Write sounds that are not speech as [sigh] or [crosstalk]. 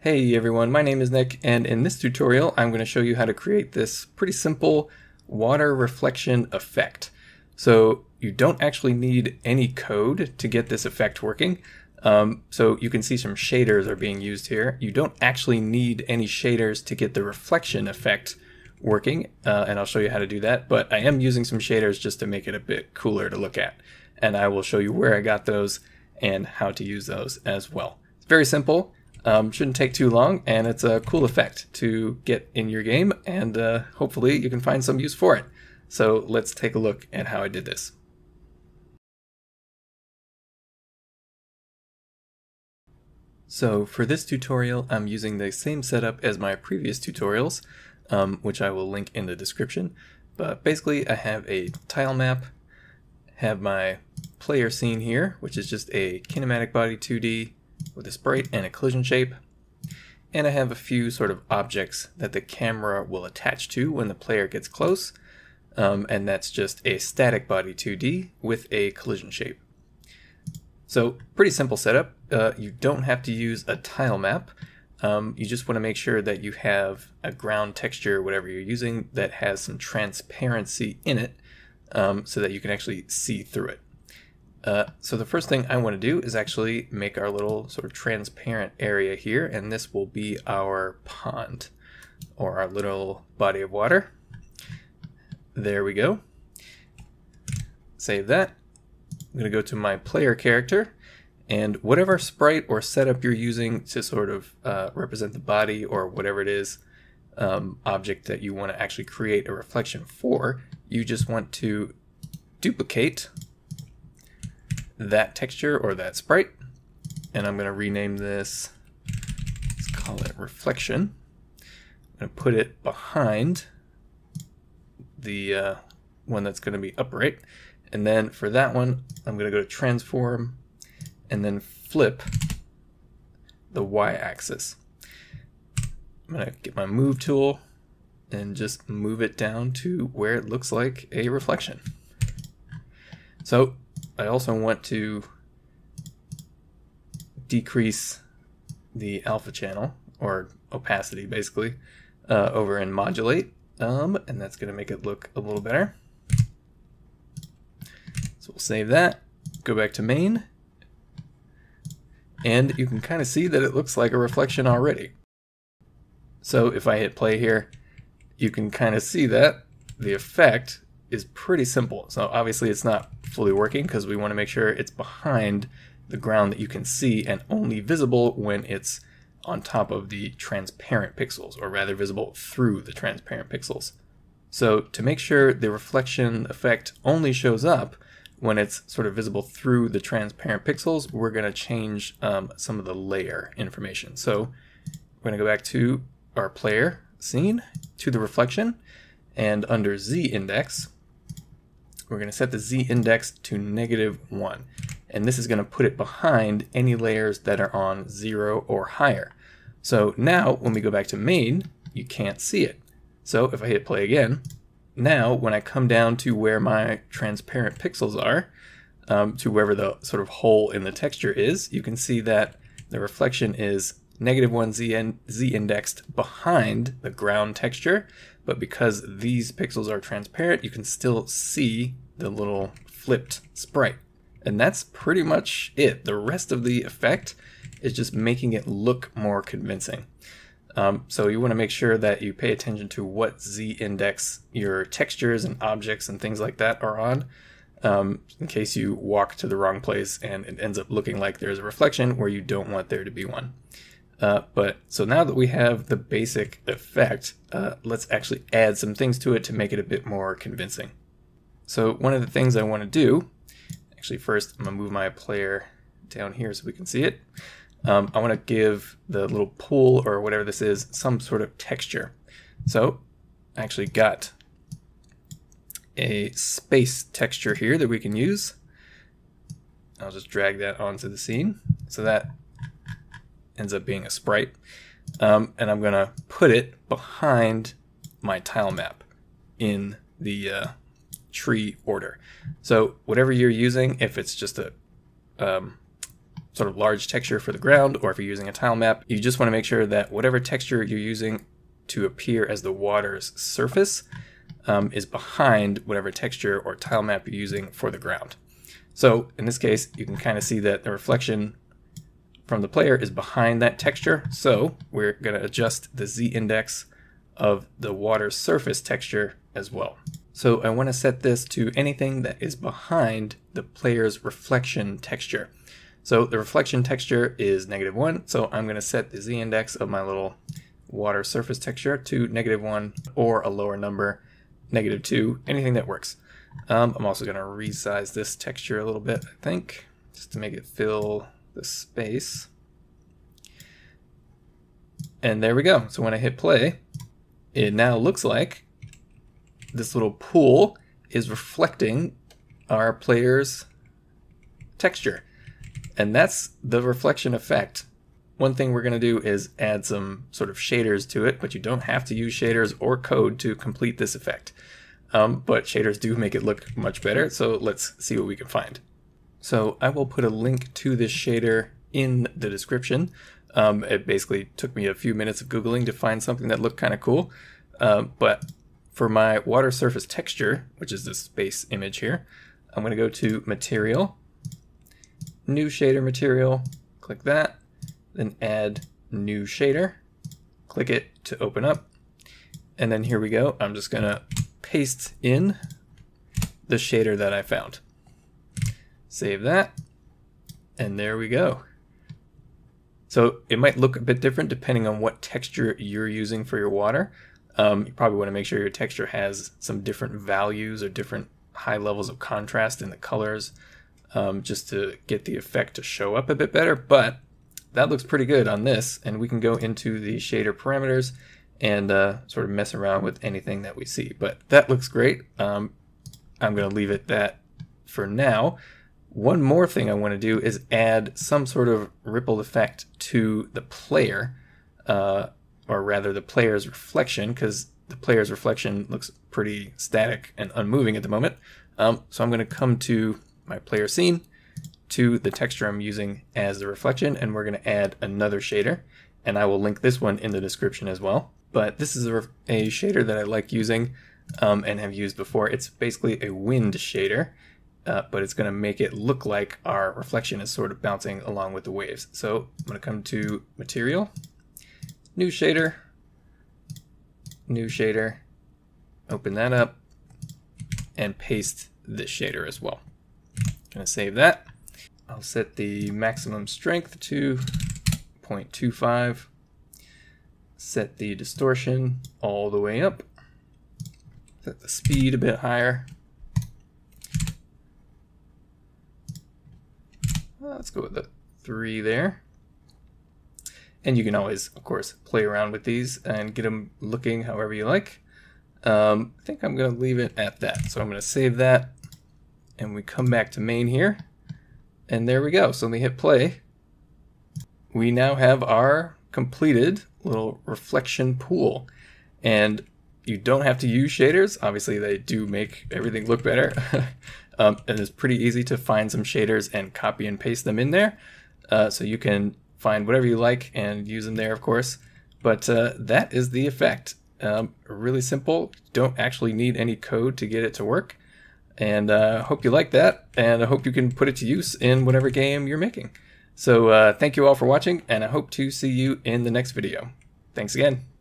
Hey everyone, my name is Nick, and in this tutorial I'm going to show you how to create this pretty simple water reflection effect. So you don't actually need any code to get this effect working. Um, so you can see some shaders are being used here. You don't actually need any shaders to get the reflection effect working, uh, and I'll show you how to do that, but I am using some shaders just to make it a bit cooler to look at. And I will show you where I got those and how to use those as well. It's very simple. Um, shouldn't take too long, and it's a cool effect to get in your game, and uh, hopefully you can find some use for it. So let's take a look at how I did this. So for this tutorial, I'm using the same setup as my previous tutorials, um, which I will link in the description. But basically, I have a tile map, have my player scene here, which is just a kinematic body 2D with a sprite and a collision shape. And I have a few sort of objects that the camera will attach to when the player gets close. Um, and that's just a static body 2D with a collision shape. So pretty simple setup. Uh, you don't have to use a tile map. Um, you just want to make sure that you have a ground texture, whatever you're using, that has some transparency in it um, so that you can actually see through it. Uh, so the first thing I want to do is actually make our little sort of transparent area here, and this will be our pond, or our little body of water. There we go. Save that. I'm going to go to my player character, and whatever sprite or setup you're using to sort of uh, represent the body or whatever it is, um, object that you want to actually create a reflection for, you just want to duplicate that texture or that sprite. And I'm going to rename this, let's call it reflection. I'm going to put it behind the uh, one that's going to be upright. And then for that one, I'm going to go to transform and then flip the y-axis. I'm going to get my move tool and just move it down to where it looks like a reflection. So I also want to decrease the alpha channel or opacity basically uh, over in modulate um, and that's going to make it look a little better. So we'll save that, go back to main, and you can kind of see that it looks like a reflection already. So if I hit play here, you can kind of see that the effect is pretty simple. So obviously it's not fully working because we want to make sure it's behind the ground that you can see and only visible when it's on top of the transparent pixels, or rather visible through the transparent pixels. So to make sure the reflection effect only shows up when it's sort of visible through the transparent pixels, we're going to change um, some of the layer information. So we're going to go back to our player scene, to the reflection, and under z index, we're going to set the z index to negative 1. And this is going to put it behind any layers that are on 0 or higher. So now when we go back to main, you can't see it. So if I hit play again, now when I come down to where my transparent pixels are, um, to wherever the sort of hole in the texture is, you can see that the reflection is negative 1 z, in, z indexed behind the ground texture, but because these pixels are transparent, you can still see the little flipped sprite. And that's pretty much it. The rest of the effect is just making it look more convincing. Um, so you want to make sure that you pay attention to what z index your textures and objects and things like that are on. Um, in case you walk to the wrong place and it ends up looking like there's a reflection where you don't want there to be one. Uh, but so now that we have the basic effect, uh, let's actually add some things to it to make it a bit more convincing. So one of the things I want to do, actually first I'm going to move my player down here so we can see it. Um, I want to give the little pool or whatever this is some sort of texture. So I actually got a space texture here that we can use. I'll just drag that onto the scene. So that ends up being a sprite. Um, and I'm going to put it behind my tile map in the uh, tree order. So whatever you're using, if it's just a um, sort of large texture for the ground, or if you're using a tile map, you just want to make sure that whatever texture you're using to appear as the water's surface um, is behind whatever texture or tile map you're using for the ground. So in this case, you can kind of see that the reflection from the player is behind that texture. So we're going to adjust the z index of the water surface texture as well. So I want to set this to anything that is behind the player's reflection texture. So the reflection texture is negative one. So I'm going to set the z index of my little water surface texture to negative one or a lower number, negative two, anything that works. Um, I'm also going to resize this texture a little bit, I think, just to make it fill the space. And there we go. So when I hit play, it now looks like this little pool is reflecting our player's texture. And that's the reflection effect. One thing we're going to do is add some sort of shaders to it, but you don't have to use shaders or code to complete this effect. Um, but shaders do make it look much better, so let's see what we can find. So I will put a link to this shader in the description. Um, it basically took me a few minutes of Googling to find something that looked kind of cool. Um, but for my water surface texture, which is this space image here, I'm going to go to Material, New Shader Material, click that, then add New Shader, click it to open up, and then here we go. I'm just going to paste in the shader that I found. Save that, and there we go. So it might look a bit different depending on what texture you're using for your water. Um, you probably want to make sure your texture has some different values or different high levels of contrast in the colors um, just to get the effect to show up a bit better. But that looks pretty good on this, and we can go into the shader parameters and uh, sort of mess around with anything that we see. But that looks great. Um, I'm going to leave it that for now. One more thing I want to do is add some sort of ripple effect to the player, uh, or rather the player's reflection, because the player's reflection looks pretty static and unmoving at the moment. Um, so I'm going to come to my player scene, to the texture I'm using as the reflection, and we're going to add another shader. And I will link this one in the description as well. But this is a, a shader that I like using um, and have used before. It's basically a wind shader uh, but it's going to make it look like our reflection is sort of bouncing along with the waves. So I'm going to come to Material, New Shader, New Shader, open that up, and paste this shader as well. Going to save that. I'll set the maximum strength to 0.25, set the distortion all the way up, set the speed a bit higher, let's go with the three there. And you can always, of course, play around with these and get them looking however you like. Um, I think I'm going to leave it at that. So I'm going to save that. And we come back to main here. And there we go. So we hit play, we now have our completed little reflection pool. And you don't have to use shaders. Obviously, they do make everything look better. [laughs] Um, and it's pretty easy to find some shaders and copy and paste them in there. Uh, so you can find whatever you like and use them there, of course. But uh, that is the effect. Um, really simple. Don't actually need any code to get it to work. And uh, hope you like that. And I hope you can put it to use in whatever game you're making. So uh, thank you all for watching, and I hope to see you in the next video. Thanks again.